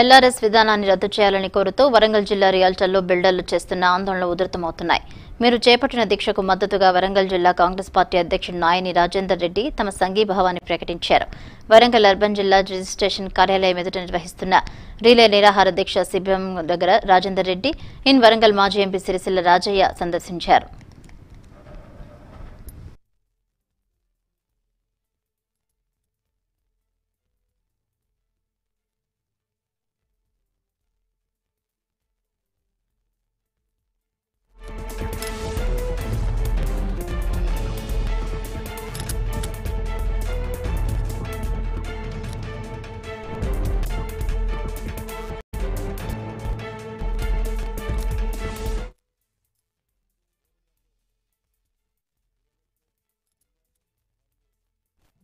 LRS విధానాన్ని రద్దు చేయాలని కోరుతూ వరంగల్ జిల్లా రియాల్టల్లో బిల్డర్లు చేస్తున్న ఆందోళనలు ఉధృతమవుతున్నాయి. మీరు చేపట్టిన దీక్షకు మద్దతుగా వరంగల్ జిల్లా కాంగ్రెస్ పార్టీ అధ్యక్షుడు నాయని రాజేందర్ రెడ్డి తమ సంఘీభావాన్ని ప్రకటించారు. వరంగల్ అర్బన్ జిల్లా రిజిస్ట్రేషన్ కార్యాలయం ఎదుట నిర్వహిస్తున్న రీలే నిరాహార దీక్ష శిబిరం దగ్గర రాజేందర్ రెడ్డి ఇన్ వరంగల్ మాజీ ఎంపీ సిరిసిల్ల రాజయ్య సందర్శించారు.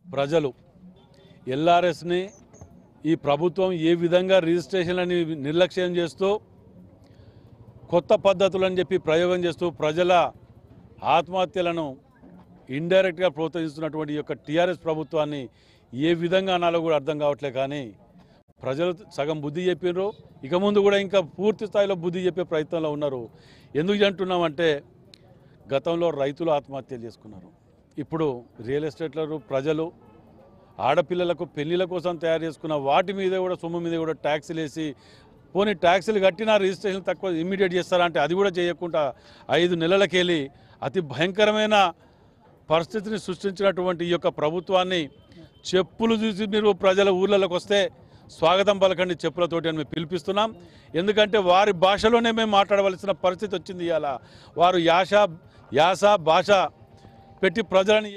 ప్రజలు ఎల్ఆర్ఎస్ని ఈ ప్రభుత్వం ఏ విధంగా రిజిస్ట్రేషన్లని నిర్లక్ష్యం చేస్తూ కొత్త పద్ధతులని చెప్పి ప్రయోగం చేస్తూ ప్రజల ఆత్మహత్యలను ఇండైరెక్ట్గా ప్రోత్సహిస్తున్నటువంటి ఈ యొక్క టీఆర్ఎస్ ప్రభుత్వాన్ని ఏ విధంగా అనాలో కూడా అర్థం కావట్లే కానీ ప్రజలు సగం బుద్ధి చెప్పినారు ఇక ముందు కూడా ఇంకా పూర్తి స్థాయిలో బుద్ధి చెప్పే ప్రయత్నంలో ఉన్నారు. ఎందుకు అంటున్నామంటే గతంలో రైతులు ఆత్మహత్యలు చేసుకున్నారు. ఇప్పుడు రియల్ ఎస్టేట్లరు ప్రజలు ఆడపిల్లలకు పెళ్ళిల కోసం తయారు చేసుకున్న వాటి మీద కూడా సొమ్ము మీద కూడా ట్యాక్సులు వేసి పోనీ ట్యాక్సీలు కట్టినా రిజిస్ట్రేషన్ తక్కువ ఇమ్మీడియట్ చేస్తారంటే అది కూడా చేయకుండా ఐదు నెలలకెళ్ళి అతి భయంకరమైన పరిస్థితిని సృష్టించినటువంటి ఈ యొక్క ప్రభుత్వాన్ని చెప్పులు చూసి మీరు ప్రజల ఊర్లలోకి వస్తే స్వాగతం పలకండి చెప్పులతోటి అని మేము పిలిపిస్తున్నాం. ఎందుకంటే వారి భాషలోనే మేము మాట్లాడవలసిన పరిస్థితి వచ్చింది ఇవాళ. వారు యాస యాస భాష పెట్టి ప్రజలని